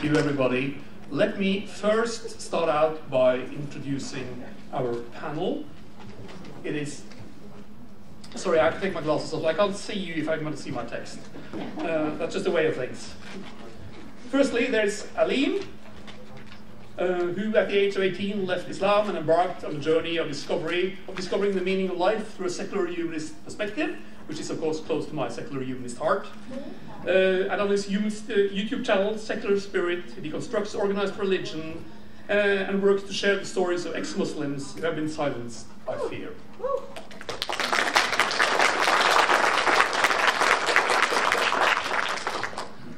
thank you, everybody. Let me first start out by introducing our panel. It is. Sorry, I have to take my glasses off. I can't see you if I'm going to see my text. Uh, that's just a way of things. Firstly, there's Aleem, uh, who at the age of 18 left Islam and embarked on a journey of discovery of discovering the meaning of life through a secular humanist perspective, which is of course close to my secular humanist heart. Uh, and on his humanist, uh, YouTube channel, Secular Spirit, he deconstructs organized religion uh, and works to share the stories of ex-Muslims who have been silenced by fear.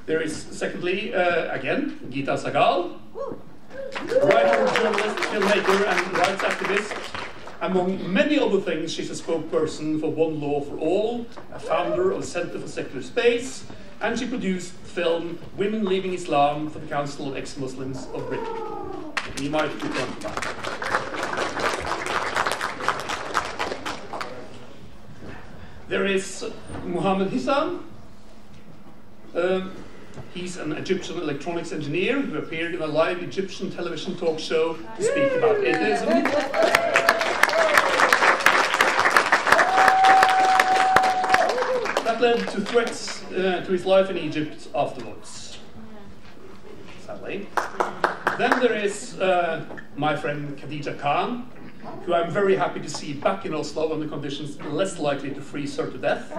There is, secondly, uh, again, Gita Sahgal, writer, journalist, filmmaker, and rights activist. Among many other things, she's a spokesperson for One Law for All, a founder of the Center for Secular Space, and she produced the film Women Leaving Islam for the Council of Ex-Muslims of Britain. You might return to that. There is Mohammad Hisham. Um, he's an Egyptian electronics engineer who appeared in a live Egyptian television talk show to speak about atheism. Led to threats uh, to his life in Egypt afterwards. Sadly. Then there is uh, my friend Khadija Khan, who I'm very happy to see back in Oslo under conditions less likely to freeze her to death.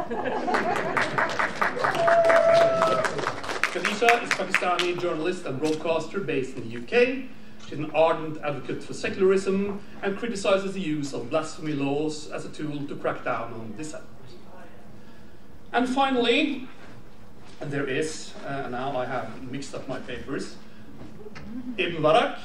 Khadija is a Pakistani journalist and broadcaster based in the UK. She's an ardent advocate for secularism and criticizes the use of blasphemy laws as a tool to crack down on dissent. And finally, there is, uh, now I have mixed up my papers, Ibn Warraq,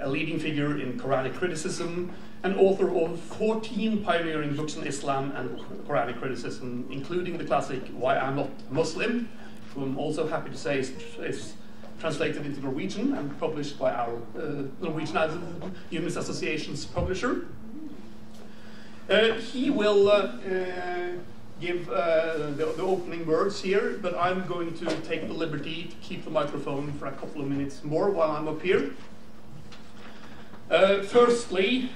a leading figure in Quranic criticism and author of 14 pioneering books on Islam and Quranic criticism, including the classic Why I'm Not Muslim, who I'm also happy to say is, is translated into Norwegian and published by our uh, Norwegian Humanist Association's publisher. Uh, he will uh, uh give uh, the, the, opening words here, but I'm going to take the liberty to keep the microphone for a couple of minutes more while I'm up here. Uh, firstly,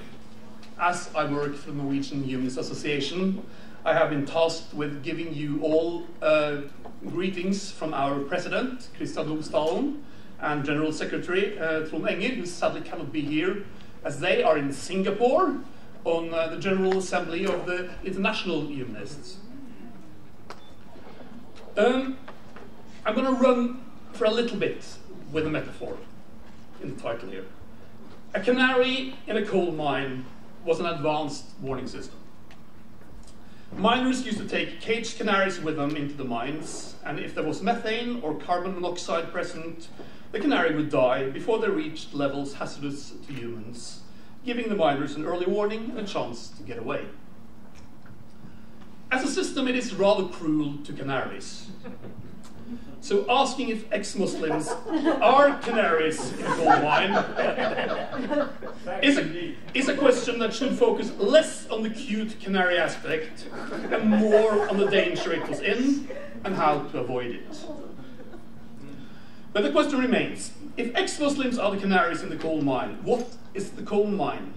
as I work for the Norwegian Humanist Association, I have been tasked with giving you all uh, greetings from our president, Kristian Lomsdalen, and General Secretary uh, Trond who sadly cannot be here, as they are in Singapore on uh, the General Assembly of the International Humanists. Um, I'm going to run for a little bit with a metaphor in the title here. A canary in a coal mine was an advanced warning system. Miners used to take caged canaries with them into the mines, and if there was methane or carbon monoxide present, the canary would die before they reached levels hazardous to humans, giving the miners an early warning and a chance to get away. As a system, it is rather cruel to canaries. So asking if ex-Muslims are canaries in gold mine is a, is a question that should focus less on the cute canary aspect and more on the danger it was in and how to avoid it. But the question remains, if ex-Muslims are the canaries in the coal mine, what is the coal mine?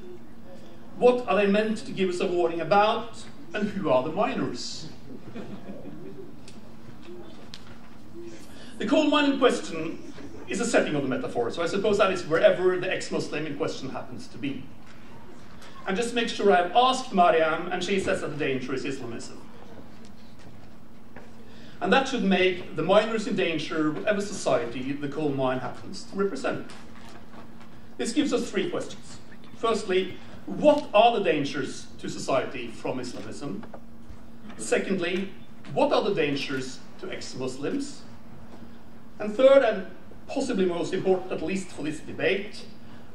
What are they meant to give us a warning about? And who are the miners? The coal mine in question is a setting of the metaphor, so I suppose that is wherever the ex-Muslim in question happens to be. And just make sure I've asked Maryam, and she says that the danger is Islamism. And that should make the miners in danger, whatever society the coal mine happens to represent. This gives us three questions. Firstly, what are the dangers to society from Islamism? Secondly, what are the dangers to ex-Muslims? And third, and possibly most important, at least for this debate,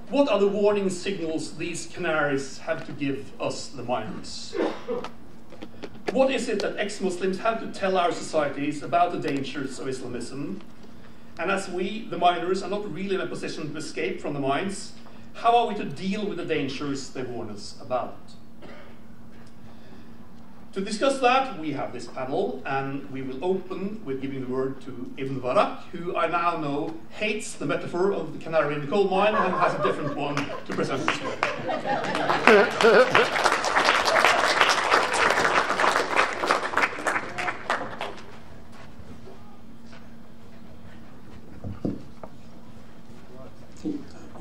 what are the warning signals these canaries have to give us, the miners? What is it that ex-Muslims have to tell our societies about the dangers of Islamism? And as we, the miners, are not really in a position to escape from the mines, how are we to deal with the dangers they warn us about? To discuss that, we have this panel, and we will open with giving the word to Ibn Warraq, who I now know hates the metaphor of the canary in the coal mine and has a different one to present this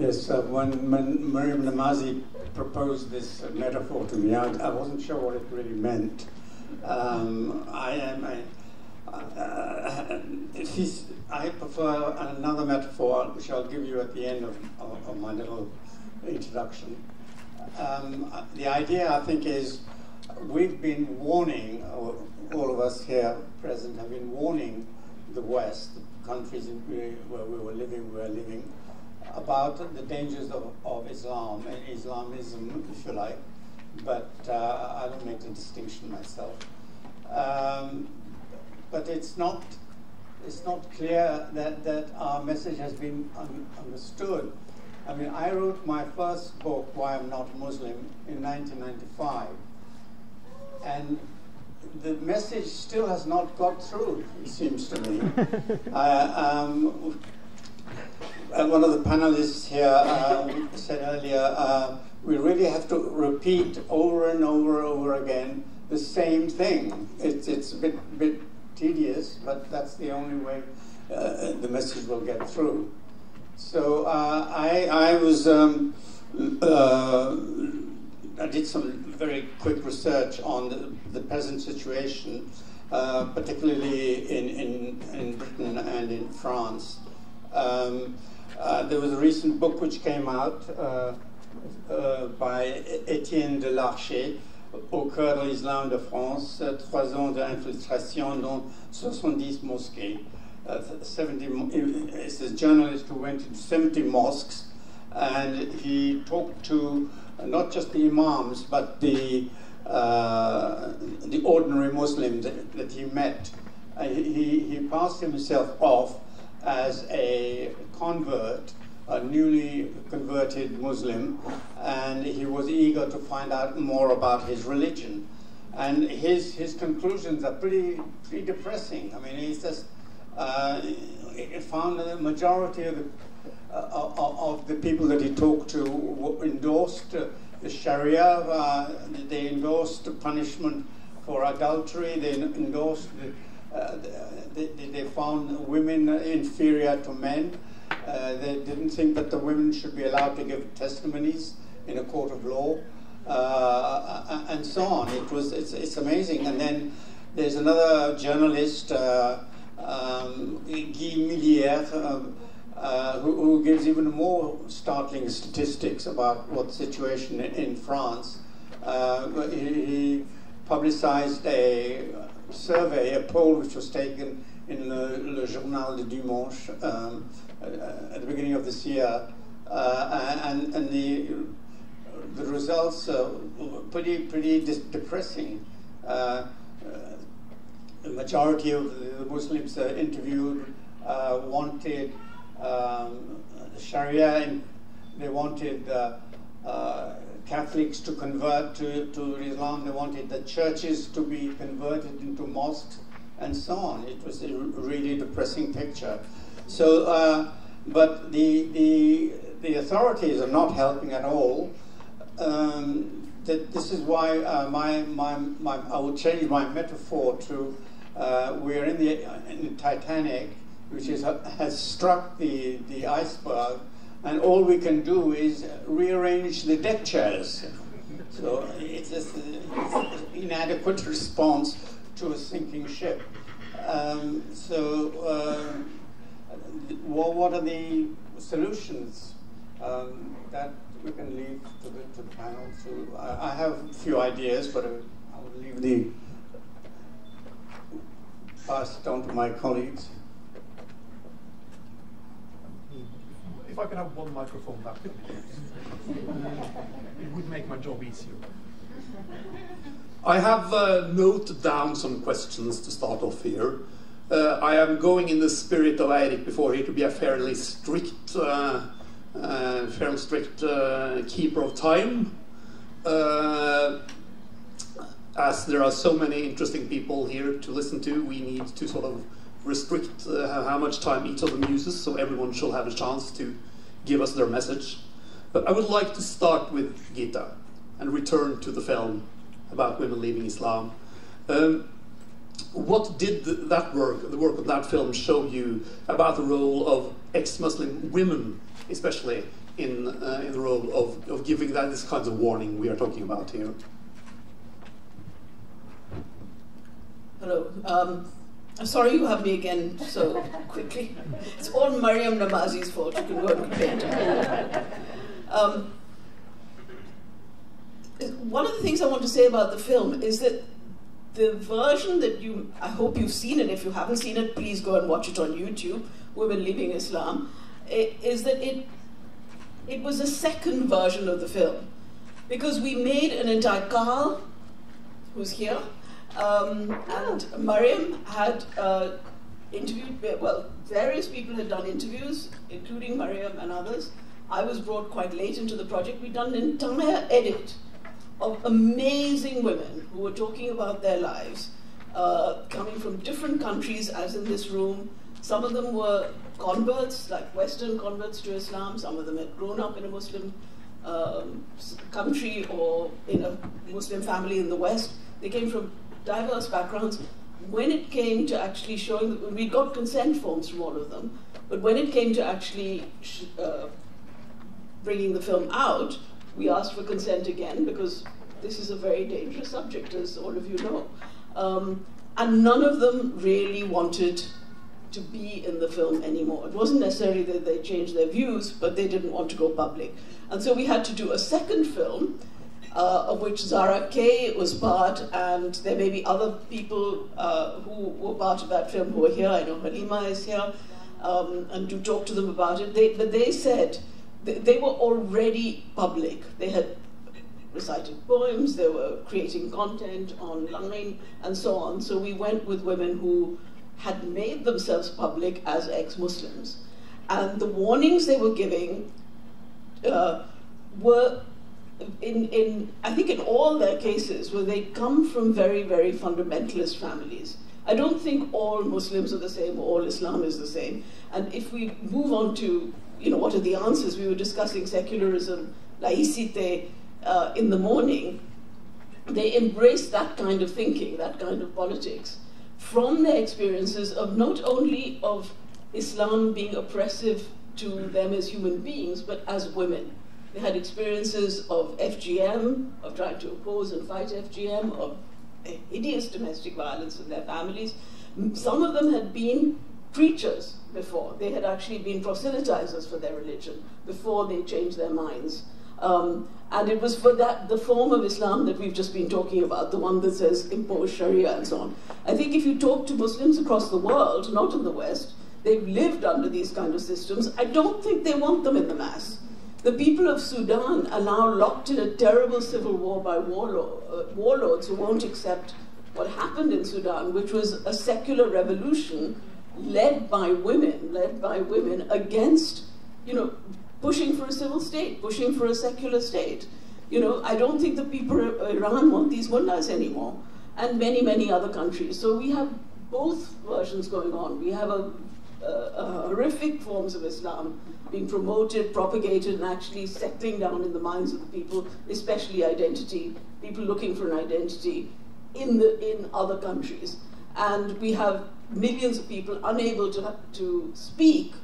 Yes, uh, when, when Maryam Namazie proposed this metaphor to me, I, I wasn't sure what it really meant. Um, I am a, uh, I prefer another metaphor, which I'll give you at the end of, of, of my little introduction. Um, the idea, I think, is we've been warning, all of us here present have been warning the West, the countries where we were living, we were living, about the dangers of, of Islam and Islamism, if you like, but uh, I don't make the distinction myself. Um, but it's not, it's not clear that, that our message has been un understood. I mean, I wrote my first book, Why I'm Not Muslim, in 1995. And the message still has not got through, it seems to me. uh, um, uh, one of the panelists here um, said earlier, uh, we really have to repeat over and over and over again the same thing. It's, it's a bit, bit tedious, but that's the only way uh, the message will get through. So uh, I, I was, um, uh, I did some very quick research on the, the peasant situation, uh, particularly in, in, in Britain and in France. Um, uh, there was a recent book which came out uh, uh, by Étienne de Larcher, Au cœur de l'islam de France, trois ans d'infiltration dans 70 mosquées. Uh, 70, it's a journalist who went to 70 mosques and he talked to not just the imams but the, uh, the ordinary Muslims that, that he met. Uh, he, he passed himself off as a convert, a newly converted Muslim, and he was eager to find out more about his religion. And his, his conclusions are pretty, pretty depressing. I mean, he says, uh, he found that the majority of the, uh, of the people that he talked to endorsed the Sharia, uh, they endorsed punishment for adultery, they endorsed the they, they, found women inferior to men. Uh, they didn't think that the women should be allowed to give testimonies in a court of law, uh, and so on. It was it's, it's, amazing. And then there's another journalist, uh, um, Guy Millière, um, uh, who, who, gives even more startling statistics about what the situation in, in France. Uh, he, he, publicized a survey, a poll which was taken in Le, Le Journal du Dimanche um, at the beginning of this year, uh, and, and the, the results were pretty, pretty depressing. Uh, the majority of the Muslims uh, interviewed uh, wanted um, Sharia, and they wanted uh, uh, Catholics to convert to, to Islam. They wanted the churches to be converted into mosques and so on. It was a really depressing picture. So, uh, but the, the, the authorities are not helping at all. Um, that this is why uh, my, my, my, I will change my metaphor to uh, we're in the, in the Titanic, which is, has struck the, the iceberg, and all we can do is rearrange the deck chairs. So it's, an inadequate response to a sinking ship. Um, so uh, what are the solutions um, that we can leave to the, to the panel? So I, I have a few ideas, but I will leave the pass it on to my colleagues. If I can have one microphone back, it would make my job easier. I have uh, noted down some questions to start off here. Uh, I am going in the spirit of Eirik before here to be a fairly strict, uh, uh fairly strict uh, keeper of time. Uh, as there are so many interesting people here to listen to, we need to sort of restrict uh, how much time each of them uses, so everyone shall have a chance to give us their message. But I would like to start with Gita and return to the film about women leaving Islam. Um, what did that work, the work of that film, show you about the role of ex-Muslim women, especially in uh, in the role of, of giving that this kinds of warning we are talking about here? Hello. Um, I'm sorry you have me again so quickly. It's all Maryam Namazie's fault. You can go and her. Um, one of the things I want to say about the film is that the version that you, I hope you've seen it. If you haven't seen it, please go and watch it on YouTube. Women Leaving Islam, is that it it was a second version of the film because we made an entire Carl, who's here, um, and Maryam had uh, interviewed, well, various people had done interviews, including Maryam and others. I was brought quite late into the project. We'd done an entire edit of amazing women who were talking about their lives, uh, coming from different countries, as in this room. Some of them were converts, like Western converts to Islam. Some of them had grown up in a Muslim um, country or in a Muslim family in the West. They came from diverse backgrounds. When it came to actually showing, we got consent forms from all of them, but when it came to actually uh, bringing the film out, we asked for consent again because this is a very dangerous subject, as all of you know. Um, and none of them really wanted to be in the film anymore. It wasn't necessarily that they changed their views, but they didn't want to go public. And so we had to do a second film uh, of which Zara Kay was part, and there may be other people uh, who were part of that film who are here. I know Halima is here, um, and do talk to them about it. They, but they said they, they were already public. They had recited poems, they were creating content online, and so on. So we went with women who had made themselves public as ex-Muslims. And the warnings they were giving uh, were in, in, I think in all their cases, where they come from very, very fundamentalist families. I don't think all Muslims are the same, or all Islam is the same. And if we move on to, you know, what are the answers? We were discussing secularism, laicite, uh, in the morning. They embrace that kind of thinking, that kind of politics, from their experiences of not only of Islam being oppressive to them as human beings, but as women. They had experiences of FGM, of trying to oppose and fight FGM, of hideous domestic violence in their families. Some of them had been preachers before. They had actually been proselytizers for their religion before they changed their minds. Um, and it was for that, the form of Islam that we've just been talking about, the one that says impose Sharia and so on. I think if you talk to Muslims across the world, not in the West, they've lived under these kind of systems. I don't think they want them in the mass. The people of Sudan are now locked in a terrible civil war by warlord, uh, warlords who won't accept what happened in Sudan, which was a secular revolution led by women, led by women against, you know, pushing for a civil state, pushing for a secular state. You know, I don't think the people of Iran want these mullahs anymore, and many, many other countries. So we have both versions going on. We have a, a, a horrific forms of Islam being promoted, propagated, and actually settling down in the minds of the people, especially identity, people looking for an identity in, the, in other countries. And we have millions of people unable to, to speak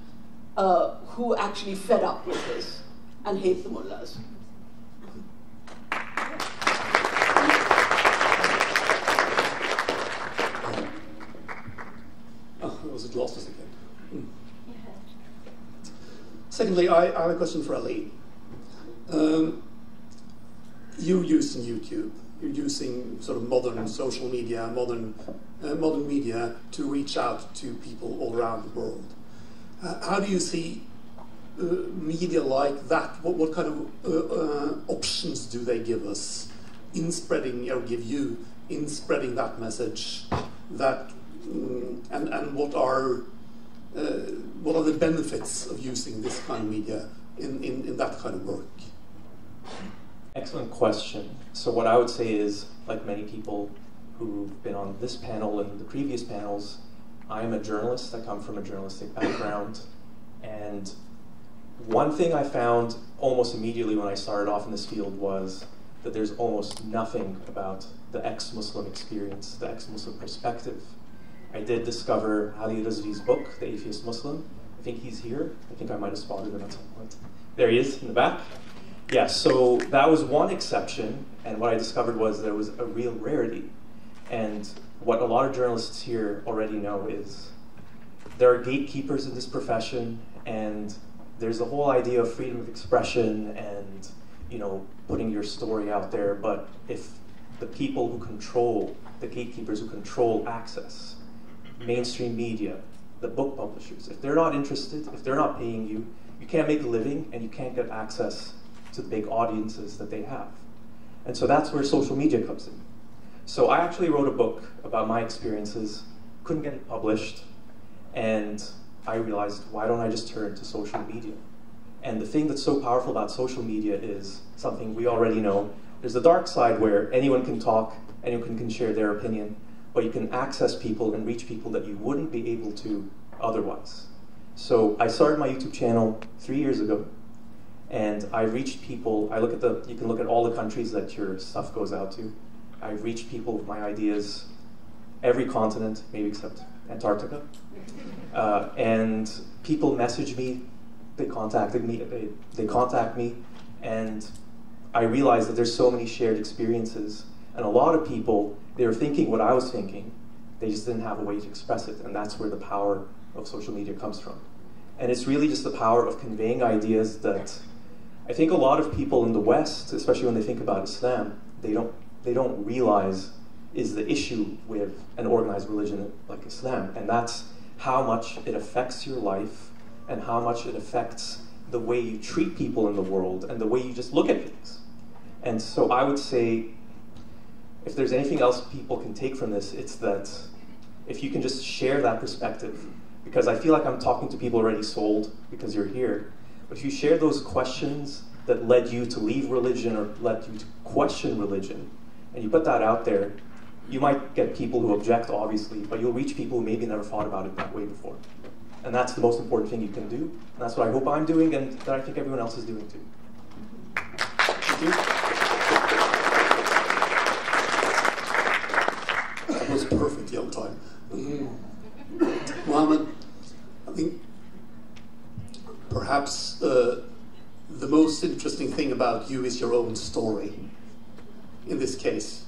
uh, who actually fed up with this and hate the mullahs. Oh, was it lost again? Secondly, I, I, have a question for Ali. Um, you're using YouTube. You're using sort of modern social media, modern, uh, modern media to reach out to people all around the world. Uh, how do you see uh, media like that? What, what kind of uh, uh, options do they give us in spreading, or give you, in spreading that message? That um, and and what are uh, what are the benefits of using this kind of media in, in, in that kind of work? excellent question. So what I would say is, like many people who've been on this panel and the previous panels, I am a journalist. I come from a journalistic background. And one thing I found almost immediately when I started off in this field was that there's almost nothing about the ex-Muslim experience, the ex-Muslim perspective. I did discover Ali Rizvi's book, The Atheist Muslim. I think he's here. I think I might have spotted him at some point. There he is in the back. Yeah, so that was one exception, and what I discovered was there was a real rarity. And what a lot of journalists here already know is there are gatekeepers in this profession, and there's the whole idea of freedom of expression and you know putting your story out there. But if the people who control the gatekeepers who control access, mainstream media, the book publishers, if they're not interested, if they're not paying you, you can't make a living and you can't get access to the big audiences that they have. And so that's where social media comes in. So I actually wrote a book about my experiences, couldn't get it published, and I realized, why don't I just turn to social media? And the thing that's so powerful about social media is something we already know. There's a dark side where anyone can talk, anyone can share their opinion, but you can access people and reach people that you wouldn't be able to otherwise. So I started my YouTube channel three years ago, and I reached people. I look at the. You can look at all the countries that your stuff goes out to. I reached people with my ideas, every continent, maybe except Antarctica, uh, and people message me. They contacted me. They, they contact me, and I realized that there's so many shared experiences, and a lot of people they were thinking what I was thinking. They just didn't have a way to express it, and that's where the power of social media comes from. And it's really just the power of conveying ideas that I think a lot of people in the West, especially when they think about Islam, they don't, they don't realize is the issue with an organized religion like Islam. And that's how much it affects your life and how much it affects the way you treat people in the world and the way you just look at things. And so I would say, if there's anything else people can take from this, it's that if you can just share that perspective because I feel like I'm talking to people already sold because you're here. But if you share those questions that led you to leave religion or led you to question religion, and you put that out there, you might get people who object, obviously, but you'll reach people who maybe never thought about it that way before. And that's the most important thing you can do. And that's what I hope I'm doing, and that I think everyone else is doing too. Thank you. That was perfect, young time. Mohammad, I think perhaps uh, the most interesting thing about you is your own story. In this case,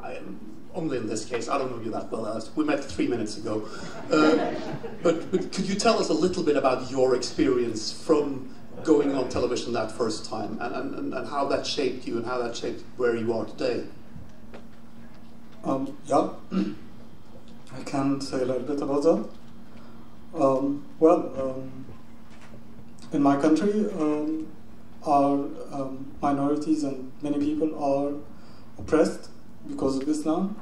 I, only in this case, I don't know you that well. We met three minutes ago. Uh, but, but could you tell us a little bit about your experience from going on television that first time and, and, and how that shaped you and how that shaped where you are today? Um, yeah, I can say a little bit about that. Um, well, um, in my country, um, our um, minorities and many people are oppressed because of Islam.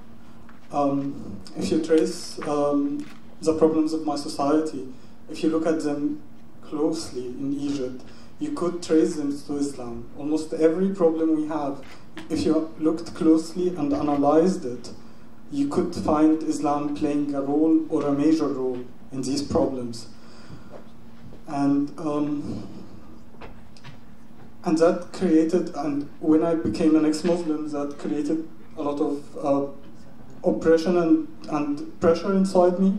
Um, if you trace um, the problems of my society, if you look at them closely in Egypt, you could trace them to Islam. Almost every problem we have, if you looked closely and analyzed it, you could find Islam playing a role or a major role in these problems. And um, and that created, and when I became an ex-Muslim, that created a lot of uh, oppression and, and pressure inside me.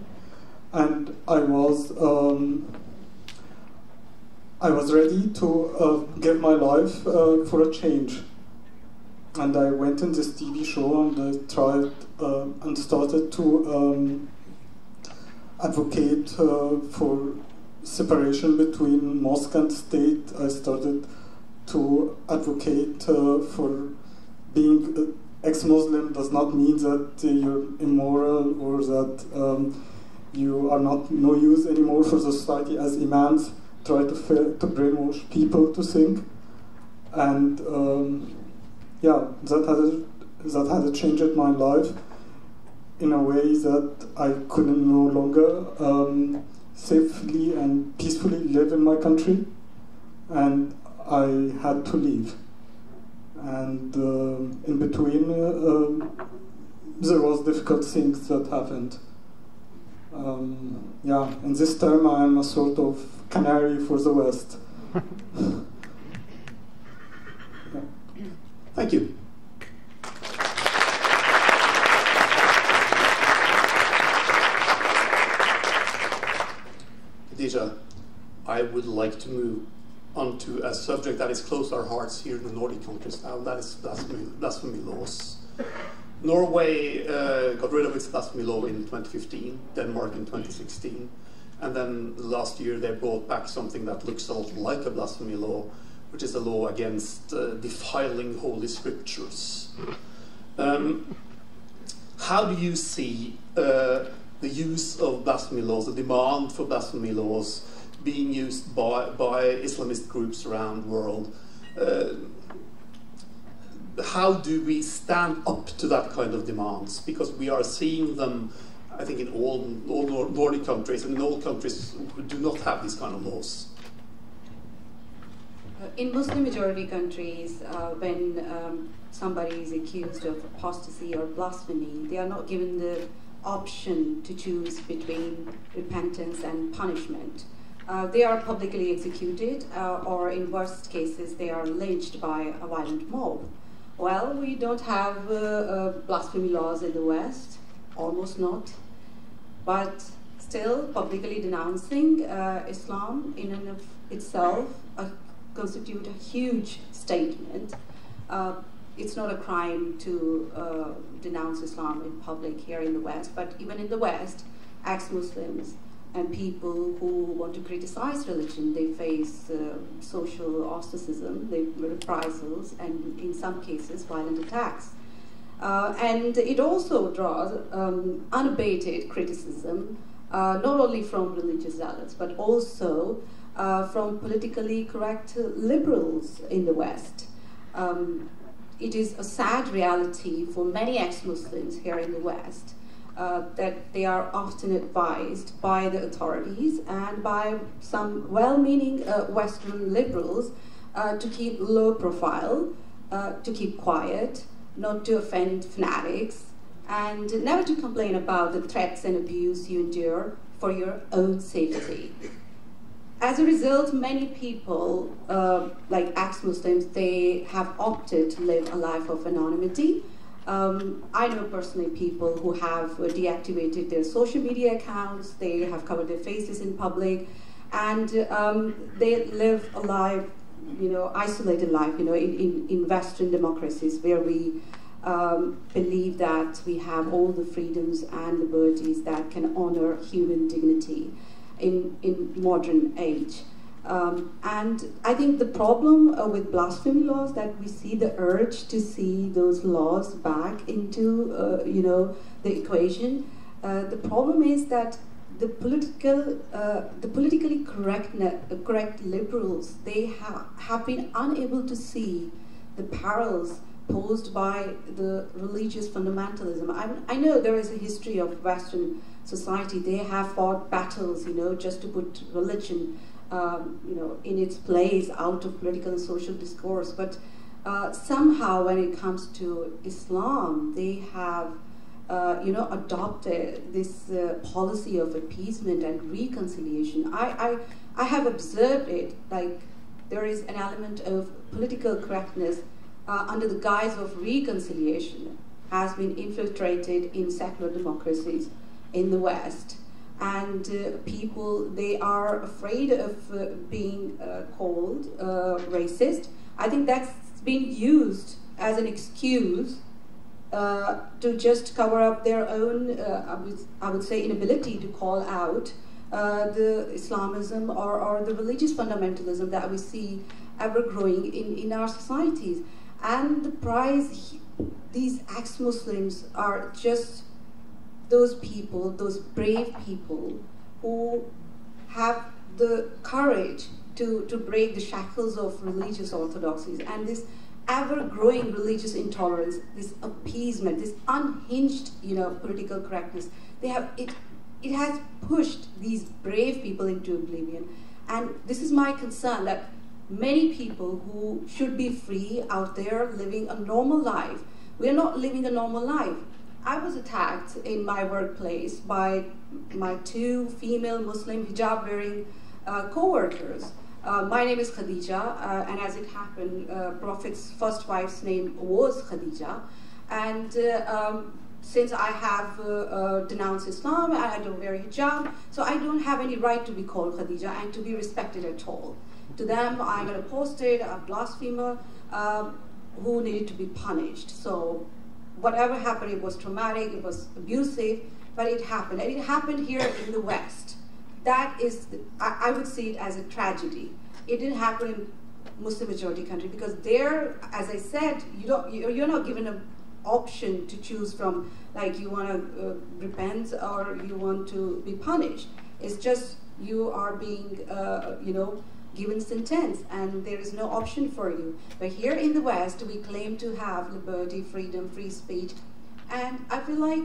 And I was um, I was ready to uh, give my life uh, for a change. And I went in this TV show and I tried and started to um, advocate uh, for separation between mosque and state. I started to advocate uh, for being ex-Muslim does not mean that you're immoral or that um, you are not no use anymore for society. As imams try to to brainwash people to think. And um, yeah that has that has changed my life in a way that I couldn't no longer um, safely and peacefully live in my country, and I had to leave. and um, in between um, there was difficult things that happened. Um, yeah, in this term I am a sort of canary for the West. yeah. Thank you. Khadija, I would like to move on to a subject that is close to our hearts here in the Nordic countries now, that is blasphemy, laws. Norway uh, got rid of its blasphemy law in 2015, Denmark in 2016, and then last year they brought back something that looks a lot like a blasphemy law, which is a law against uh, defiling holy scriptures. Um, how do you see uh, the use of blasphemy laws, the demand for blasphemy laws being used by, by Islamist groups around the world? Uh, how do we stand up to that kind of demands? Because we are seeing them, I think, in all, all Nordic countries and in all countries who do not have these kind of laws. Uh, in Muslim majority countries, uh, when um, somebody is accused of apostasy or blasphemy, they are not given the option to choose between repentance and punishment. Uh, they are publicly executed, uh, or in worst cases, they are lynched by a violent mob. Well, we don't have uh, uh, blasphemy laws in the West, almost not, but still publicly denouncing uh, Islam in and of itself constitute a huge statement it's not a crime to denounce Islam in public here in the West, but even in the West, ex-Muslims and people who want to criticize religion, they face uh, social ostracism, they reprisals, and in some cases, violent attacks. Uh, and it also draws um, unabated criticism, uh, not only from religious zealots, but also uh, from politically correct liberals in the West. Um, it is a sad reality for many ex-Muslims here in the West uh, that they are often advised by the authorities and by some well-meaning uh, Western liberals uh, to keep low profile, uh, to keep quiet, not to offend fanatics, and never to complain about the threats and abuse you endure for your own safety as a result, many people, uh, like ex-Muslims, they have opted to live a life of anonymity. Um, I know personally people who have deactivated their social media accounts, they have covered their faces in public, and um, they live a life, you know, isolated life, you know, in, in, in Western democracies where we um, believe that we have all the freedoms and liberties that can honor human dignity in, in modern age. Um, and I think the problem uh, with blasphemy laws that we see the urge to see those laws back into uh, you know the equation. Uh, the problem is that the political uh, the politically correct correct liberals they ha have been unable to see the perils posed by the religious fundamentalism. I, I know there is a history of Western society, they have fought battles, you know, just to put religion, um, you know, in its place out of political and social discourse. But uh, somehow, when it comes to Islam, they have, uh, you know, adopted this uh, policy of appeasement and reconciliation. I, I, I have observed it like there is an element of political correctness uh, under the guise of reconciliation has been infiltrated in secular democracies in the West. And uh, people, they are afraid of uh, being uh, called uh, racist. I think that's been used as an excuse uh, to just cover up their own, uh, I, would, I would say, inability to call out the Islamism or, or the religious fundamentalism that we see ever growing in, in our societies. And the prize, these ex-Muslims are just those people, those brave people who have the courage to, to break the shackles of religious orthodoxies and this ever-growing religious intolerance, this appeasement, this unhinged, you know, political correctness. They have it. It has pushed these brave people into oblivion, and this is my concern that many people who should be free out there living a normal life. We're not living a normal life. I was attacked in my workplace by my two female Muslim hijab wearing uh, co workers. Uh, my name is Khadija, uh, and as it happened, uh, Prophet's first wife's name was Khadija. And uh, um, since I have uh, denounced Islam and I don't wear hijab, so I don't have any right to be called Khadija and to be respected at all. To them, I'm an apostate, a blasphemer um, who needed to be punished. So whatever happened, it was traumatic, it was abusive, but it happened. And it happened here in the West. That is, the, I, I would see it as a tragedy. It didn't happen in Muslim majority country because there, as I said, you don't, you're not given an option to choose from, like you want to uh, repent or you want to be punished. It's just you are being, uh, you know, given sentence and there is no option for you. But here in the West, we claim to have liberty, freedom, free speech. And I feel like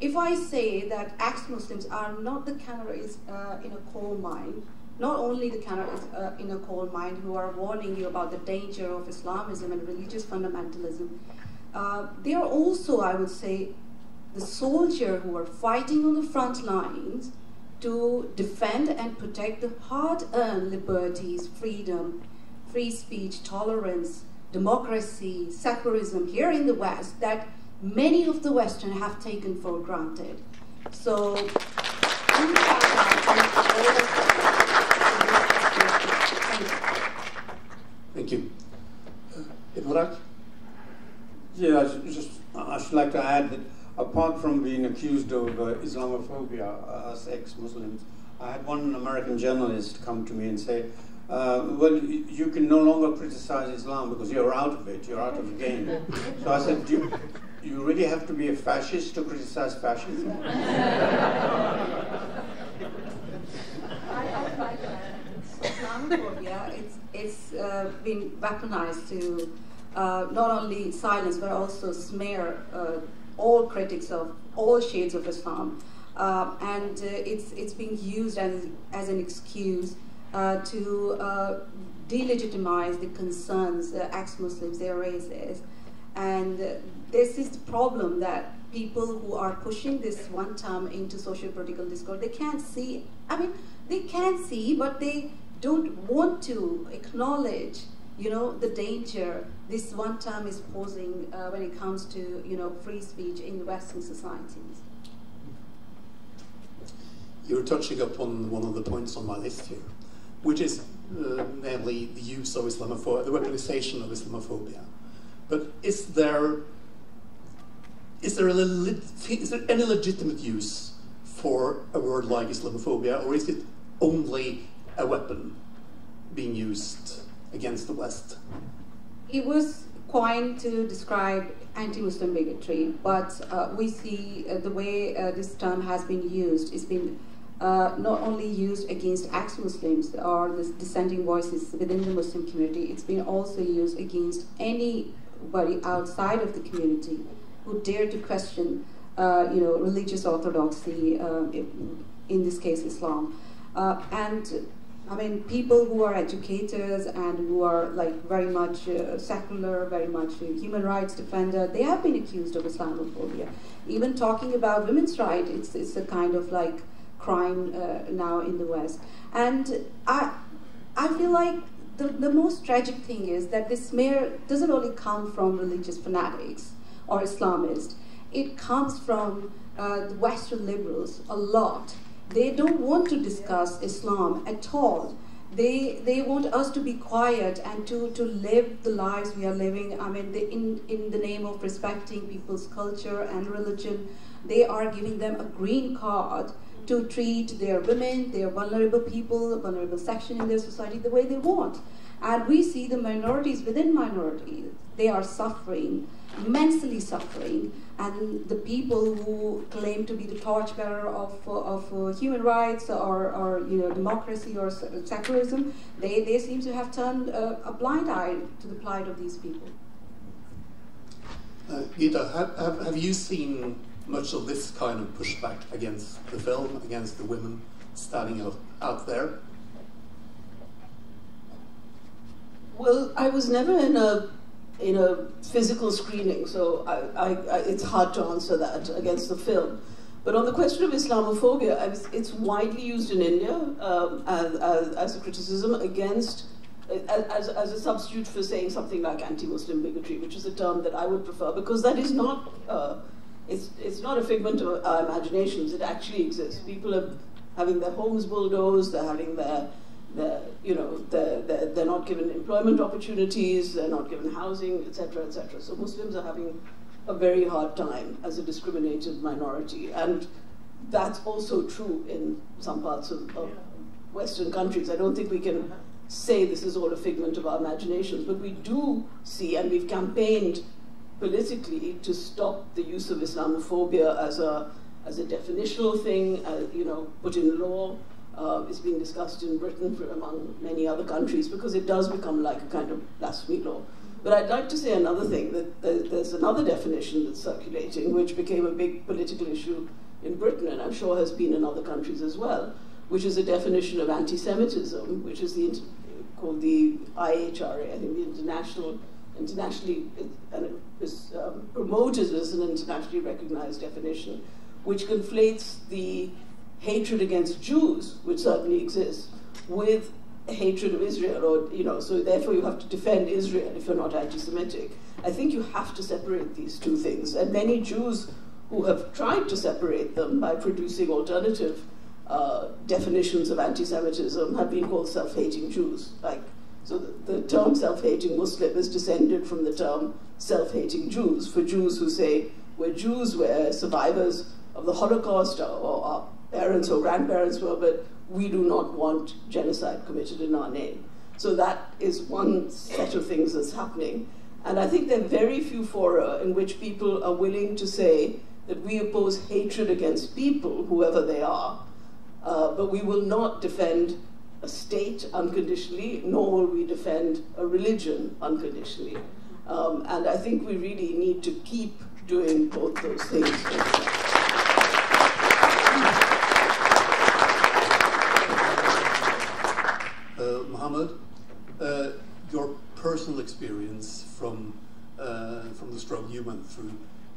if I say that ex-Muslims are not the canaries uh, in a coal mine, not only the canaries uh, in a coal mine who are warning you about the danger of Islamism and religious fundamentalism, uh, they are also, I would say, the soldier who are fighting on the front lines to defend and protect the hard-earned liberties, freedom, free speech, tolerance, democracy, secularism here in the West that many of the Western have taken for granted. So, Thank you. Uh, Imran? Yeah, I should, just, I should like to add that apart from being accused of uh, Islamophobia uh, as ex-Muslims, I had one American journalist come to me and say, uh, well, you can no longer criticize Islam because you're out of it, you're out of the game. so I said, do you, you really have to be a fascist to criticize fascism? Islamophobia, it's, it's uh, been weaponized to uh, not only silence but also smear uh, all critics of all shades of Islam. Uh, and uh, it's, it's being used as, as an excuse uh, to uh, delegitimize the concerns that ex-Muslims, their races. And this is the problem that people who are pushing this one term into social political discourse, they can't see, I mean, they can see, but they don't want to acknowledge you know, the danger this one term is posing uh, when it comes to, you know, free speech in Western societies. You're touching upon one of the points on my list here, which is uh, namely the use of Islamophobia, the weaponization of Islamophobia. But is there is there, is there any legitimate use for a word like Islamophobia, or is it only a weapon being used against the West? It was coined to describe anti-Muslim bigotry, but uh, we see uh, the way uh, this term has been used. It's been uh, not only used against ex-Muslims or the dissenting voices within the Muslim community, it's been also used against anybody outside of the community who dare to question, uh, you know, religious orthodoxy, uh, in this case Islam. and I mean, people who are educators and who are like very much uh, secular, very much human rights defender, they have been accused of Islamophobia. Even talking about women's rights, it's, it's a kind of like crime uh, now in the West. And I, I feel like the, the most tragic thing is that this smear doesn't only come from religious fanatics or Islamists. It comes from uh, the Western liberals a lot they don't want to discuss Islam at all. They, they want us to be quiet and to, to live the lives we are living. I mean, they, in, in the name of respecting people's culture and religion, they are giving them a green card to treat their women, their vulnerable people, vulnerable section in their society the way they want. And we see the minorities within minorities, they are suffering, immensely suffering and the people who claim to be the torchbearer of, of uh, human rights or, or you know, democracy or secularism, they, they seem to have turned uh, a blind eye to the plight of these people. Uh, Gita, have, have, have you seen much of this kind of pushback against the film, against the women standing out, out there? Well, I was never in a in a physical screening, so I, I, I, it's hard to answer that against the film. But on the question of Islamophobia, it's widely used in India um, as, as, as, a criticism against, as, as a substitute for saying something like anti-Muslim bigotry, which is a term that I would prefer because that is not, uh, it's, it's not a figment of our imaginations. It actually exists. People are having their homes bulldozed. They're having their they're, you know, they're, they're, they're, not given employment opportunities, they're not given housing, etc., etc. So Muslims are having a very hard time as a discriminated minority. And that's also true in some parts of, of Western countries. I don't think we can say this is all a figment of our imaginations, but we do see, and we've campaigned politically to stop the use of Islamophobia as a, as a definitional thing, uh, you know, put in law uh, is being discussed in Britain for, among many other countries because it does become like a kind of blasphemy law. But I'd like to say another thing that there's another definition that's circulating, which became a big political issue in Britain, and I'm sure has been in other countries as well, which is a definition of anti-Semitism, which is the called the IHRA, I think the international, internationally, and it was um, promoted as an internationally recognized definition, which conflates the hatred against Jews, which certainly exists, with hatred of Israel, or, you know, so therefore you have to defend Israel if you're not anti Semitic. I think you have to separate these two things. And many Jews who have tried to separate them by producing alternative uh, definitions of anti Semitism have been called self hating Jews. Like, so the, the term self hating Muslim is descended from the term self hating Jews. For Jews who say we're Jews, we're survivors of the Holocaust, or, or parents or grandparents were, but we do not want genocide committed in our name. So that is one set of things that's happening. And I think there are very few fora in which people are willing to say that we oppose hatred against people, whoever they are, uh, but we will not defend a state unconditionally, nor will we defend a religion unconditionally. Um, and I think we really need to keep doing both those things. Uh, your personal experience from uh, from the struggle you went through,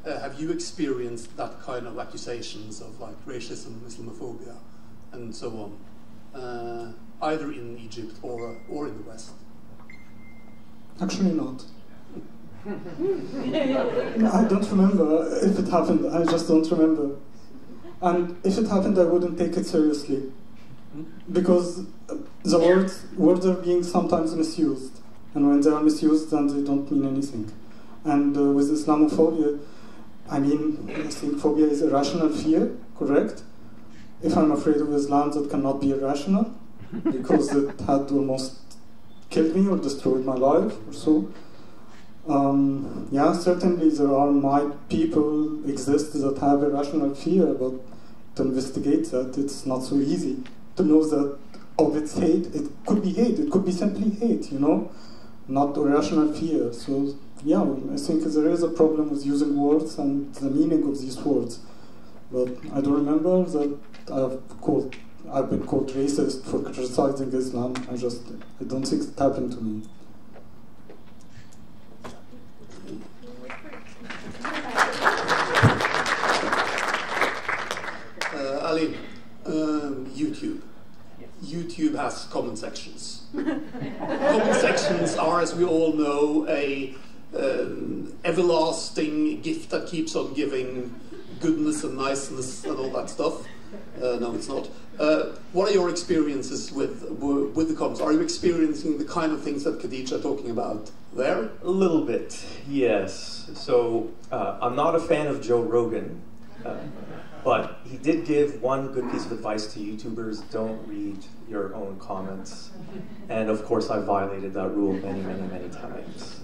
uh, have you experienced that kind of accusations of like racism, Islamophobia, and so on, uh, either in Egypt or or in the West? Actually, not. I don't remember if it happened. I just don't remember. And if it happened, I wouldn't take it seriously because the words words are being sometimes misused, and when they are misused, then they don't mean anything. And uh, with Islamophobia, I mean, I think phobia is irrational fear, correct? If I'm afraid of Islam, that cannot be irrational, because it had almost killed me or destroyed my life or so. Um, yeah, certainly there are my people exist that have irrational fear, but to investigate that, it's not so easy to know that of its hate, it could be hate, it could be simply hate, you know, not irrational fear. So yeah, I think there is a problem with using words and the meaning of these words. But I don't remember that I've called I've been called racist for criticizing Islam. I just I don't think it happened to me. Uh, Ali, um, YouTube. YouTube has comment sections. comment sections are, as we all know, a um, everlasting gift that keeps on giving goodness and niceness and all that stuff. Uh, no, it's not. Uh, what are your experiences with with the comments? Are you experiencing the kind of things that Khadija are talking about there? A little bit, yes. So uh, I'm not a fan of Joe Rogan. But he did give one good piece of advice to YouTubers don't read your own comments. And of course, I violated that rule many, many, many times.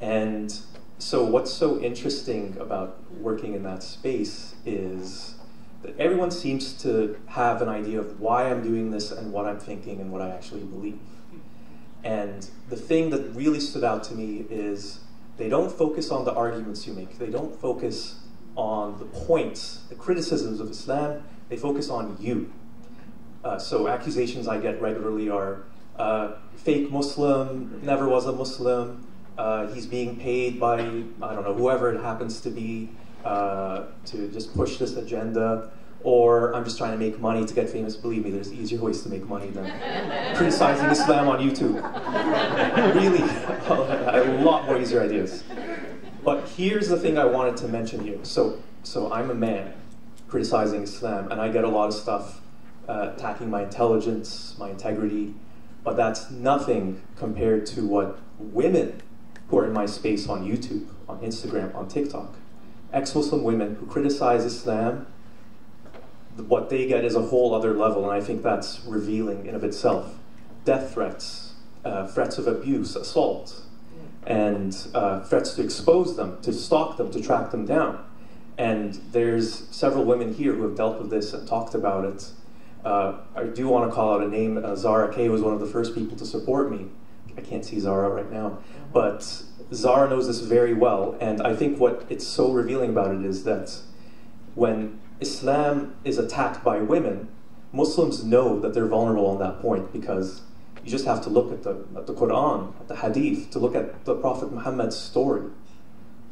And so, what's so interesting about working in that space is that everyone seems to have an idea of why I'm doing this and what I'm thinking and what I actually believe. And the thing that really stood out to me is they don't focus on the arguments you make, they don't focus on the points, the criticisms of Islam, they focus on you. Uh, so accusations I get regularly are, uh, fake Muslim, never was a Muslim. Uh, he's being paid by, I don't know, whoever it happens to be uh, to just push this agenda. Or I'm just trying to make money to get famous. Believe me, there's easier ways to make money than criticizing Islam on YouTube. really, a lot more easier ideas. But here's the thing I wanted to mention here. So, so I'm a man criticizing Islam, and I get a lot of stuff uh, attacking my intelligence, my integrity, but that's nothing compared to what women who are in my space on YouTube, on Instagram, on TikTok, ex Muslim women who criticize Islam, what they get is a whole other level, and I think that's revealing in of itself. Death threats, uh, threats of abuse, assault, and uh, threats to expose them, to stalk them, to track them down. And there's several women here who have dealt with this and talked about it. Uh, I do want to call out a name. Uh, Zara Kay was one of the first people to support me. I can't see Zara right now, but Zara knows this very well. And I think what it's so revealing about it is that when Islam is attacked by women, Muslims know that they're vulnerable on that point because you just have to look at the, at the Quran, at the Hadith, to look at the Prophet Muhammad's story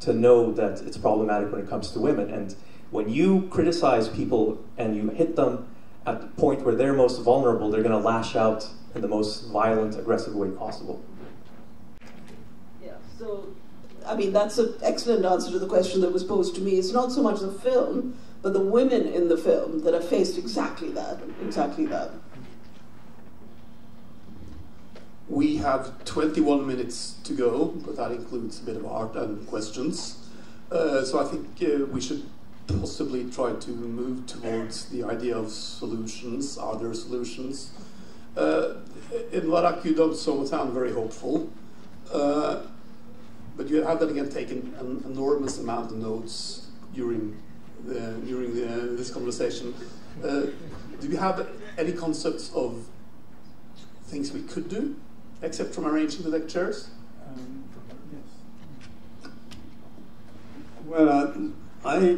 to know that it's problematic when it comes to women. And when you criticize people and you hit them at the point where they're most vulnerable, they're going to lash out in the most violent, aggressive way possible. Yeah, so, I mean, that's an excellent answer to the question that was posed to me. It's not so much the film, but the women in the film that have faced exactly that, exactly that. We have 21 minutes to go, but that includes a bit of art and questions. Uh, so I think uh, we should possibly try to move towards the idea of solutions. Are there solutions? Uh, Ibn Warraq, you don't so sound very hopeful, uh, but you have then again taken an enormous amount of notes during the, during the, this conversation. Uh, do you have any concepts of things we could do? Except from arranging the lectures? Um, yes. Well, uh, I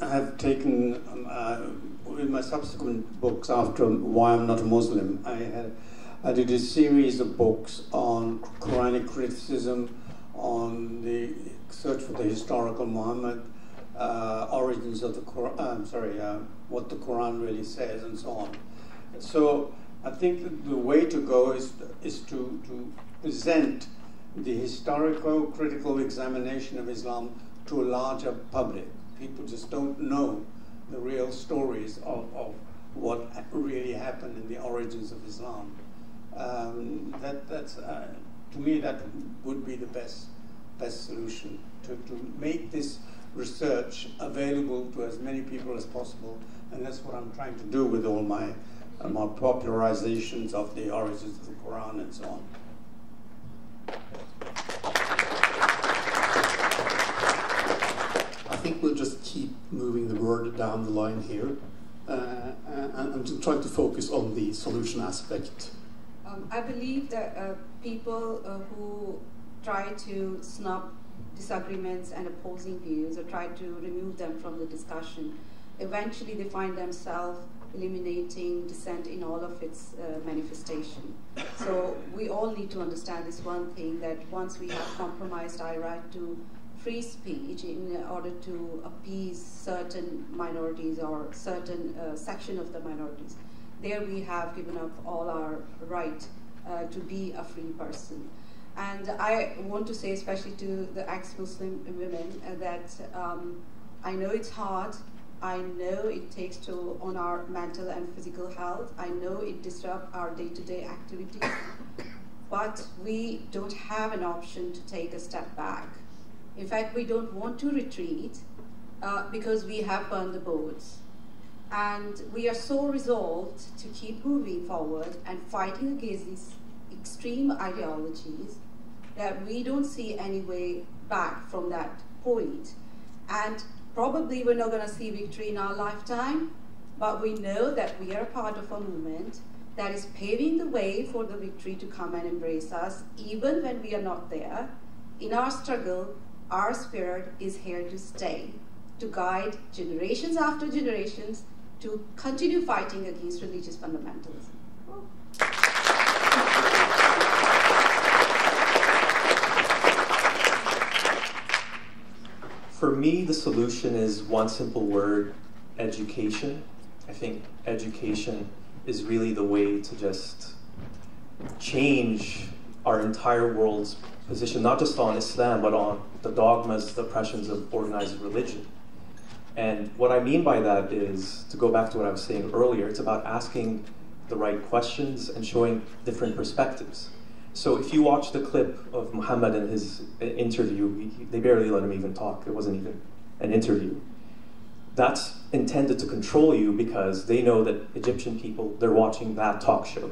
have taken, um, uh, in my subsequent books after Why I'm Not a Muslim, I, had, I did a series of books on Quranic criticism, on the search for the historical Muhammad, uh, origins of the Quran, I'm uh, sorry, uh, what the Quran really says, and so on. So I think the way to go is, is to, to present the historical critical examination of Islam to a larger public. People just don't know the real stories of, of what really happened in the origins of Islam. Um, that, that's, uh, to me, that would be the best, best solution to, to make this research available to as many people as possible. And that's what I'm trying to do with all my uh, more popularizations of the origins of the Quran and so on. I think we'll just keep moving the word down the line here uh, and, and trying to focus on the solution aspect. Um, I believe that uh, people uh, who try to snub disagreements and opposing views or try to remove them from the discussion, eventually they find themselves eliminating dissent in all of its uh, manifestation. So we all need to understand this one thing that once we have compromised our right to free speech in order to appease certain minorities or certain uh, section of the minorities, there we have given up all our right uh, to be a free person. And I want to say, especially to the ex-Muslim women, uh, that um, I know it's hard I know it takes toll on our mental and physical health. I know it disrupts our day-to-day activities. but we don't have an option to take a step back. In fact, we don't want to retreat uh, because we have burned the boats. And we are so resolved to keep moving forward and fighting against these extreme ideologies that we don't see any way back from that point. And Probably we're not going to see victory in our lifetime, but we know that we are a part of a movement that is paving the way for the victory to come and embrace us, even when we are not there. In our struggle, our spirit is here to stay, to guide generations after generations to continue fighting against religious fundamentalism. For me, the solution is one simple word education. I think education is really the way to just change our entire world's position, not just on Islam, but on the dogmas, the oppressions of organized religion. And what I mean by that is, to go back to what I was saying earlier, it's about asking the right questions and showing different perspectives. So if you watch the clip of Muhammad and his interview, they barely let him even talk. It wasn't even an interview. That's intended to control you because they know that Egyptian people, they're watching that talk show.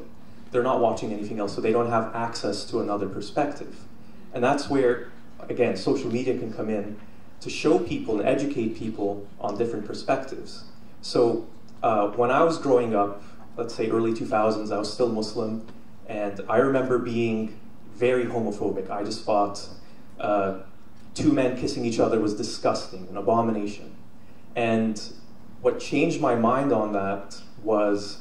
They're not watching anything else, so they don't have access to another perspective. And that's where, again, social media can come in to show people and educate people on different perspectives. So uh, when I was growing up, let's say early 2000s, I was still Muslim, and I remember being very homophobic. I just thought uh, two men kissing each other was disgusting, an abomination. And what changed my mind on that was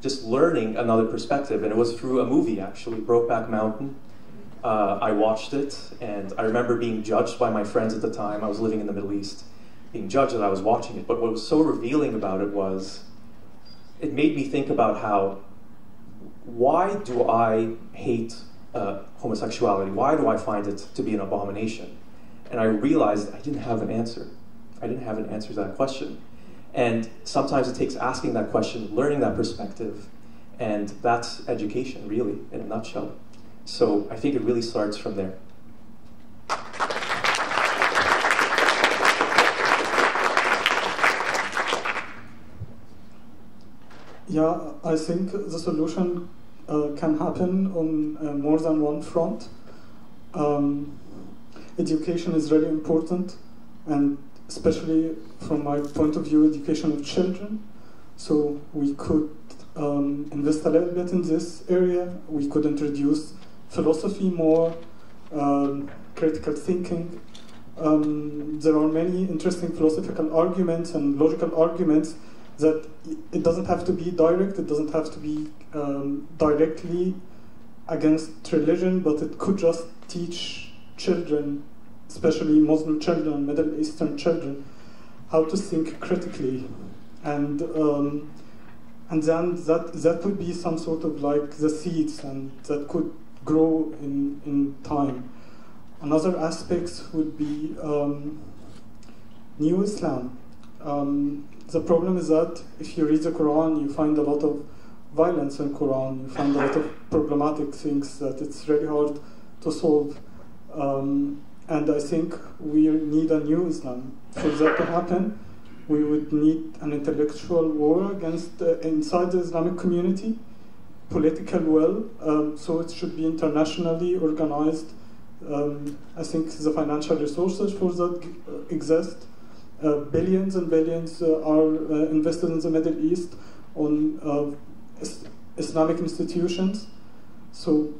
just learning another perspective, and it was through a movie actually, Brokeback Mountain. Uh, I watched it, and I remember being judged by my friends at the time. I was living in the Middle East, being judged that I was watching it. But what was so revealing about it was it made me think about how why do I hate uh, homosexuality? Why do I find it to be an abomination? And I realized I didn't have an answer. I didn't have an answer to that question. And sometimes it takes asking that question, learning that perspective, and that's education, really, in a nutshell. So I think it really starts from there. Yeah, I think the solution uh, can happen on uh, more than one front. Um, education is really important, and especially from my point of view, education of children. So we could um, invest a little bit in this area. We could introduce philosophy more, um, critical thinking. Um, there are many interesting philosophical arguments and logical arguments that it doesn't have to be direct, it doesn't have to be um, directly against religion, but it could just teach children, especially Muslim children, Middle Eastern children, how to think critically. And um, and then that that would be some sort of like the seeds and that could grow in, in time. Another aspect would be um, New Islam. Um, the problem is that if you read the Quran, you find a lot of violence in Quran. You find a lot of problematic things that it's really hard to solve. Um, and I think we need a new Islam. For that to happen, we would need an intellectual war against uh, inside the Islamic community political will, um, so it should be internationally organized. Um, I think the financial resources for that uh, exist. Uh, billions and billions uh, are uh, invested in the Middle East on uh, is Islamic institutions. So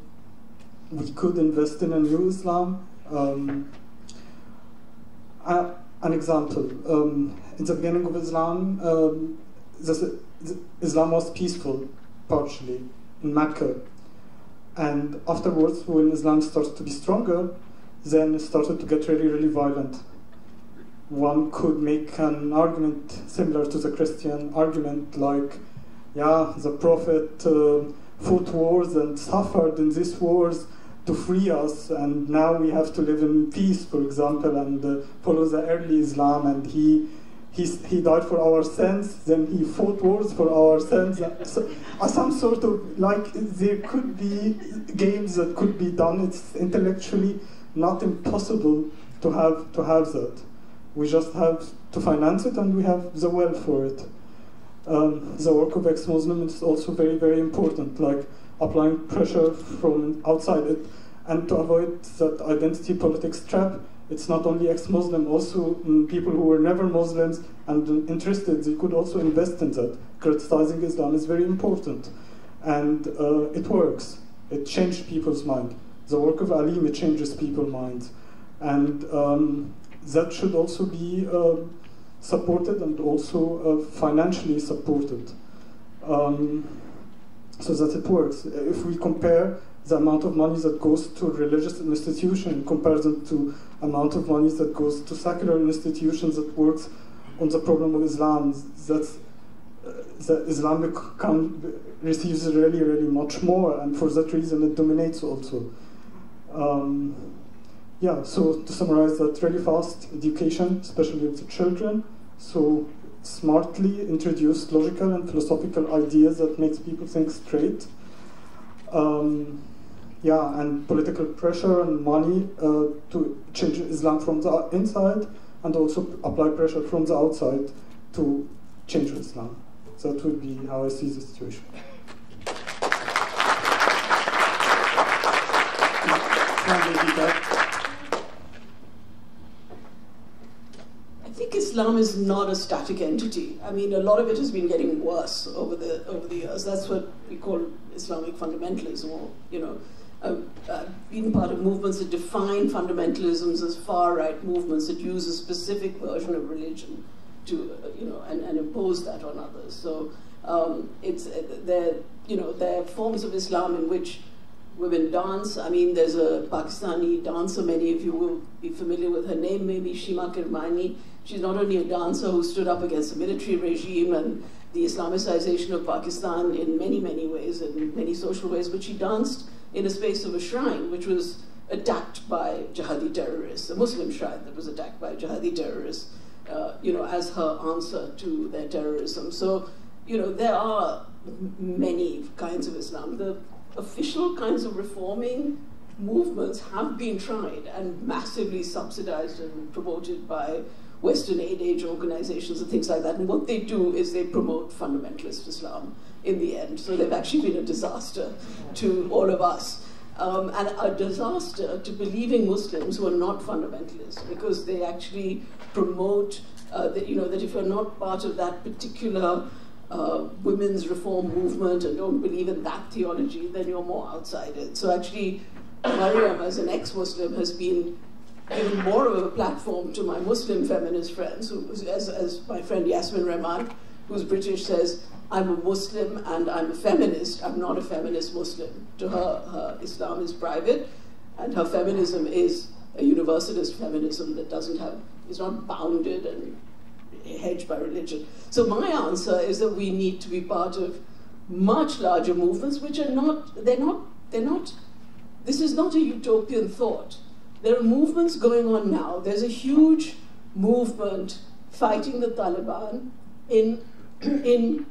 we could invest in a new Islam. Um, an example, um, in the beginning of Islam, um, the, the Islam was peaceful, partially in Mecca. And afterwards, when Islam started to be stronger, then it started to get really, really violent. One could make an argument similar to the Christian argument, like, yeah, the Prophet uh, fought wars and suffered in these wars to free us, and now we have to live in peace, for example, and uh, follow the early Islam, and he he, he died for our sins, then he fought wars for our sins. So, uh, some sort of like there could be games that could be done. It's intellectually not impossible to have to have that. We just have to finance it, and we have the will for it. Um, the work of ex-Muslim is also very very important, like applying pressure from outside it, and to avoid that identity politics trap it's not only ex-Muslim, also mm, people who were never Muslims and interested, they could also invest in that. Criticizing Islam is very important. And uh, it works. It changed people's mind. The work of Aleem, it changes people's minds. And um, that should also be uh, supported and also uh, financially supported. Um, so that it works. If we compare the amount of money that goes to religious institution in comparison to amount of money that goes to secular institutions that works on the problem of Islam. That's uh, the Islamic receives really, really much more, and for that reason it dominates also. Um, yeah, so to summarize that really fast, education, especially of the children, so smartly introduce logical and philosophical ideas that makes people think straight. Um, yeah, and political pressure and money uh, to change Islam from the inside, and also apply pressure from the outside to change Islam. That would be how I see the situation. Islam is not a static entity. I mean, a lot of it has been getting worse over the over the years. That's what we call Islamic fundamentalism, or you know, uh, uh, being part of movements that define fundamentalisms as far-right movements that use a specific version of religion to, uh, you know, and, and impose that on others. So um, it's uh, you know, there are forms of Islam in which women dance. I mean, there's a Pakistani dancer, many of you will be familiar with her name, maybe Sheema Kermani. She's not only a dancer who stood up against the military regime and the Islamicization of Pakistan in many, many ways, in many social ways, but she danced in a space of a shrine which was attacked by jihadi terrorists, a Muslim shrine that was attacked by jihadi terrorists, uh, you know, as her answer to their terrorism. So, you know, there are many kinds of Islam. The official kinds of reforming movements have been tried and massively subsidized and promoted by Western aid age organizations and things like that. And what they do is they promote fundamentalist Islam in the end. So they've actually been a disaster to all of us. Um, and a disaster to believing Muslims who are not fundamentalists because they actually promote uh, that, you know, that if you're not part of that particular uh, women's reform movement and don't believe in that theology, then you're more outside it. So actually, Maryam, as an ex-Muslim, has been given more of a platform to my Muslim feminist friends, who, as, as my friend Yasmin Rehman, who's British, says, I'm a Muslim and I'm a feminist. I'm not a feminist Muslim. To her, her Islam is private, and her feminism is a universalist feminism that doesn't have, is not bounded and hedged by religion. So my answer is that we need to be part of much larger movements, which are not, they're not, they're not, this is not a utopian thought. There are movements going on now. There's a huge movement fighting the Taliban in, in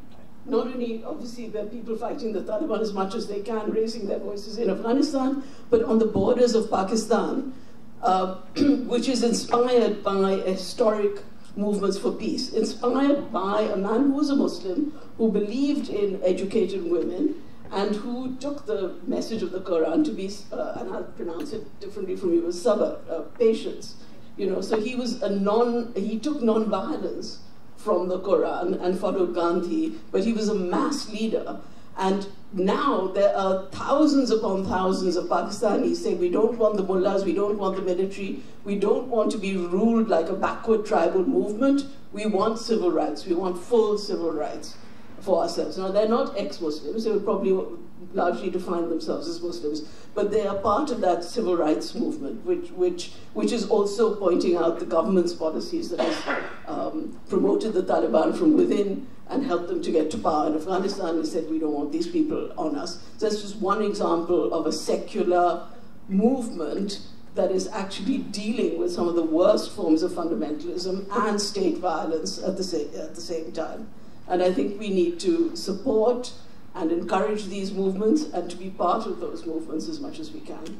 not only, obviously, there are people fighting the Taliban as much as they can, raising their voices in Afghanistan, but on the borders of Pakistan, uh, which is inspired by a historic movements for peace, inspired by a man who was a Muslim, who believed in educated women, and who took the message of the Quran to be, uh, and I'll pronounce it differently from you, was sabr, uh, patience. You know, so he was a non, he took non-violence from the Quran and followed Gandhi, but he was a mass leader. And now there are thousands upon thousands of Pakistanis saying we don't want the mullahs, we don't want the military, we don't want to be ruled like a backward tribal movement, we want civil rights, we want full civil rights for ourselves. Now, they're not ex-Muslims, they would probably largely define themselves as Muslims, but they are part of that civil rights movement, which, which, which is also pointing out the government's policies that has um, promoted the Taliban from within and helped them to get to power in Afghanistan and said, we don't want these people on us. So that's just one example of a secular movement that is actually dealing with some of the worst forms of fundamentalism and state violence at the, at the same time. And I think we need to support and encourage these movements and to be part of those movements as much as we can.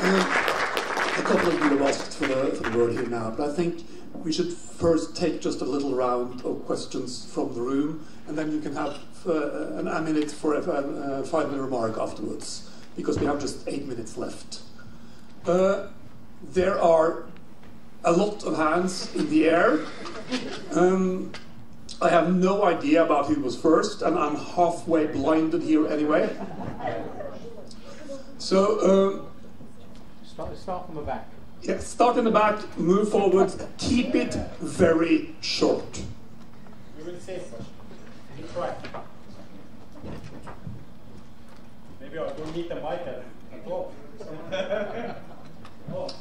Uh, a couple of you have asked for the, for the word here now, but I think we should first take just a little round of questions from the room, and then you can have uh, an, a minute for a, a five-minute remark afterwards, because we have just eight minutes left. Uh, there are a lot of hands in the air. Um, I have no idea about who was first, and I'm halfway blinded here anyway. So, um, start, start from the back. Yeah, start in the back, move forward, keep it very short. You will say first. Try. Maybe I don't need the mic at all.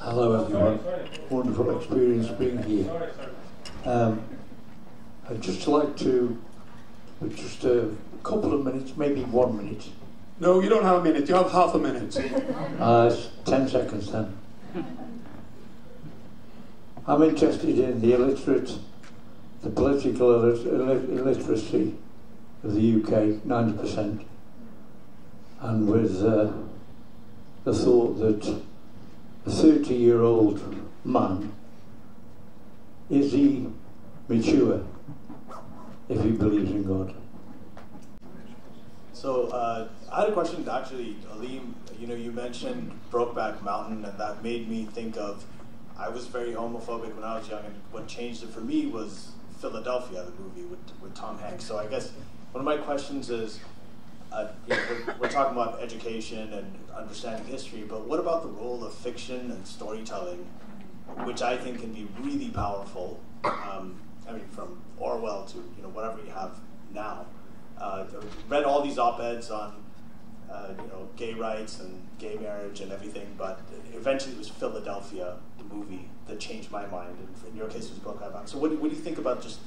Hello everyone. Wonderful experience being here. Um, I'd just like to, with just a couple of minutes, maybe one minute. No, you don't have a minute. You have half a minute. Uh, ten seconds then. I'm interested in the illiterate, the political illit- illit- illiteracy of the UK, 90%, and with uh, the thought that 30 year old man is he mature if he believes in God? So uh, I had a question actually, Aleem. You know, you mentioned Brokeback Mountain, and that made me think of. I was very homophobic when I was young, and what changed it for me was Philadelphia, the movie with, with Tom Hanks. So I guess one of my questions is, uh, you know, we're, we're talking about education and understanding history, but what about the role of fiction and storytelling, which I think can be really powerful. Um, I mean, from Orwell to you know whatever you have now. Uh, read all these op-eds on uh, you know gay rights and gay marriage and everything, but eventually it was Philadelphia, the movie, that changed my mind. And in your case, it was Brokeback Mountain. So what, what do you think about just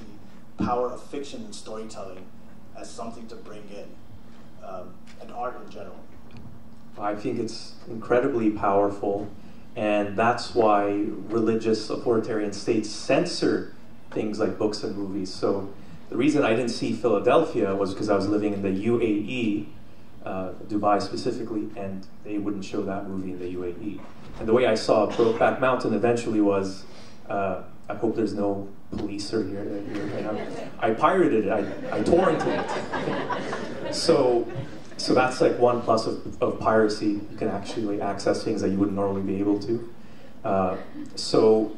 the power of fiction and storytelling as something to bring in, um, and art in general? I think it's incredibly powerful, and that's why religious authoritarian states censor things like books and movies. So the reason I didn't see Philadelphia was because I was living in the UAE, uh, Dubai specifically, and they wouldn't show that movie in the UAE. And the way I saw Brokeback Mountain eventually was, uh, I hope there's no police or here. here now. I pirated it. I, I torrented it. so, so that's like one plus of, of piracy. You can actually access things that you wouldn't normally be able to. Uh, so,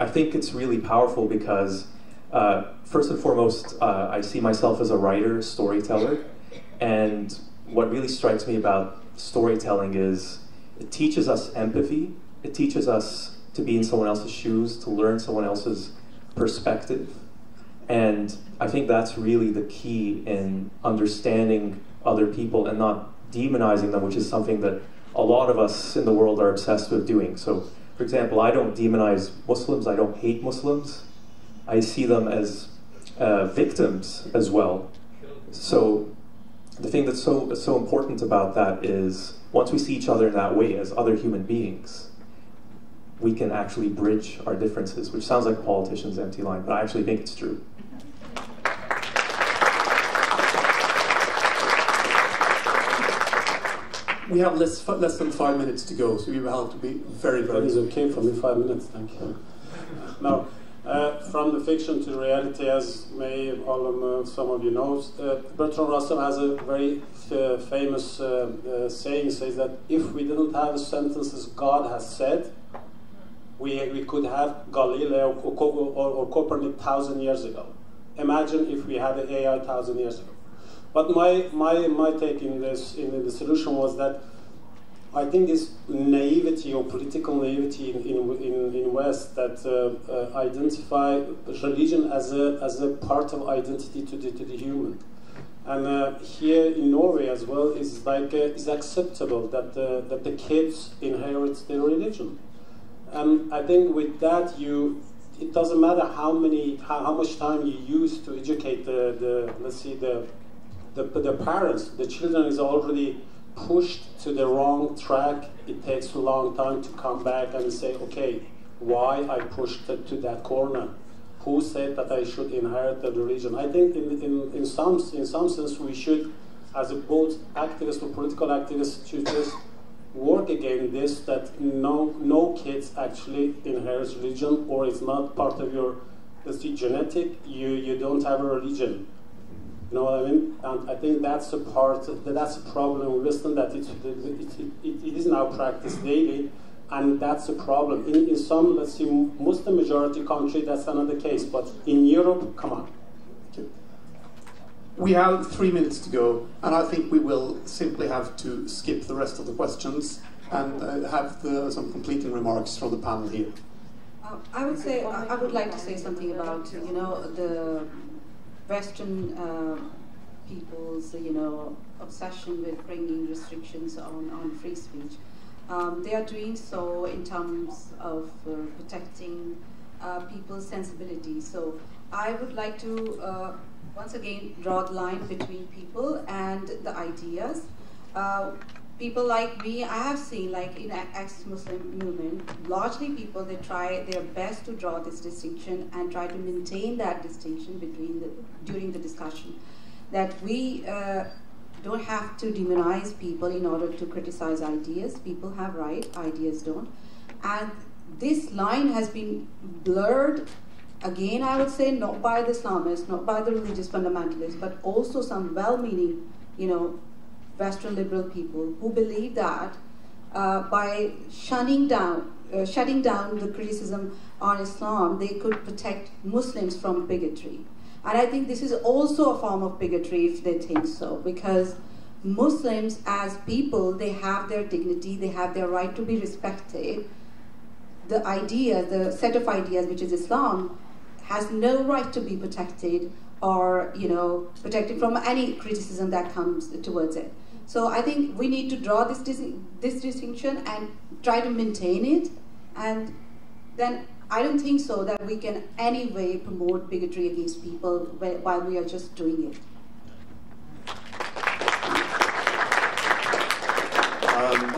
I think it's really powerful because, uh, first and foremost, uh, I see myself as a writer, storyteller, and what really strikes me about storytelling is it teaches us empathy. It teaches us to be in someone else's shoes, to learn someone else's perspective. And I think that's really the key in understanding other people and not demonizing them, which is something that a lot of us in the world are obsessed with doing. So, for example, I don't demonize Muslims, I don't hate Muslims. I see them as uh, victims as well. So, the thing that's so, so important about that is once we see each other in that way as other human beings, we can actually bridge our differences, which sounds like a politician's empty line, but I actually think it's true. We have less, less than five minutes to go, so you will have to be very, That very. is okay for me, five minutes, thank you. Now, uh, from the fiction to reality, as may all of, uh, some of you know, uh, Bertrand Russell has a very f- famous uh, uh, saying, says that if we didn't have a sentence as God has said, we, we could have Galileo or, or, Copernic thousand years ago. Imagine if we had AI thousand years ago. But my, my, my take in this in the solution was that I think this naivety or political naivety in, in, in, in West that uh, uh, identify religion as a, as a part of identity to the, to the human. And uh, here in Norway as well, is like uh, is acceptable that the, that the kids inherit their religion. And I think with that you, it doesn't matter how many how, how much time you use to educate the, the let's see the the, the parents, the children is already pushed to the wrong track. It takes a long time to come back and say, okay, why I pushed to that corner? Who said that I should inherit the religion? I think in, in, in, some, in some sense we should, as a both activists or political activists, should just work against this that no, no kids actually inherit religion or it's not part of your let's see, genetic, you, you don't have a religion. You know what I mean? And I think that's a part, that that's a problem in Western that it, it, it, it is now practiced daily, and that's a problem. In, in some, let's see, Muslim majority country, that's another case, but in Europe, come on. We have three minutes to go, and I think we will simply have to skip the rest of the questions and uh, have the, some completing remarks from the panel here. Uh, I would say I I would like to say something about you know the Western uh, people's you know obsession with bringing restrictions on, on free speech. Um, they are doing so in terms of uh, protecting uh, people's sensibilities. So I would like to uh, once again draw the line between people and the ideas. Uh, people like me, I have seen like in ex-Muslim movement, largely people they try their best to draw this distinction and try to maintain that distinction between the during the discussion. That we uh, don't have to demonize people in order to criticize ideas. People have right, ideas don't. And this line has been blurred again, I would say, not by the Islamists, not by the religious fundamentalists, but also some well-meaning, you know, Western liberal people who believe that uh, by shunning down, uh, shutting down the criticism on Islam, they could protect Muslims from bigotry. And I think this is also a form of bigotry if they think so, because Muslims as people, they have their dignity, they have their right to be respected. The idea, the set of ideas, which is Islam, has no right to be protected or, you know, protected from any criticism that comes towards it. So I think we need to draw this, this distinction and try to maintain it. And then I don't think so that we can anyway promote bigotry against people while we are just doing it. Um,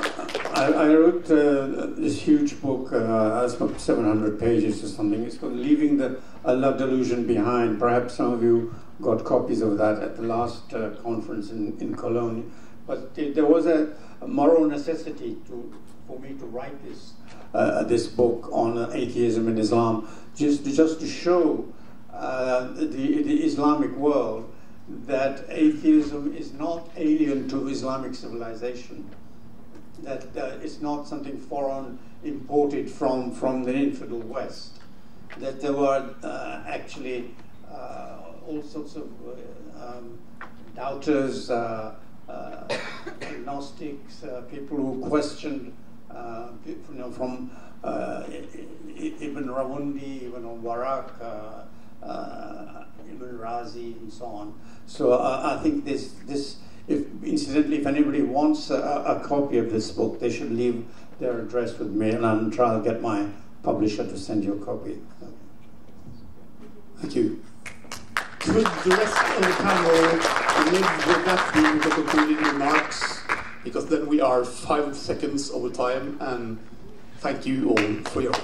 I, wrote uh, this huge book, uh, it's about 700 pages or something. It's called Leaving the Allah Delusion Behind. Perhaps some of you got copies of that at the last uh, conference in, in Cologne. But there was a, a moral necessity to, for me to write this, uh, this book on uh, atheism in Islam, just just to show uh, the, the Islamic world that atheism is not alien to Islamic civilization, that uh, it's not something foreign imported from, from the infidel West, that there were uh, actually uh, all sorts of um, doubters, uh, uh, agnostics, uh, people who questioned, uh, you know, from Ibn Rawandi, Ibn Warraq, Ibn Razi, and so on. So I think this, this if, incidentally, if anybody wants a, a, copy of this book, they should leave their address with me, and I'll try to get my publisher to send you a copy. Thank you. Could the rest of the panel live with that being the concluding remarks, because then we are five seconds over time, and thank you all for your